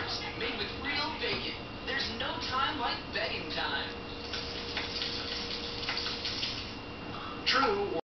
burgers made with real bacon. There's no time like begging time. True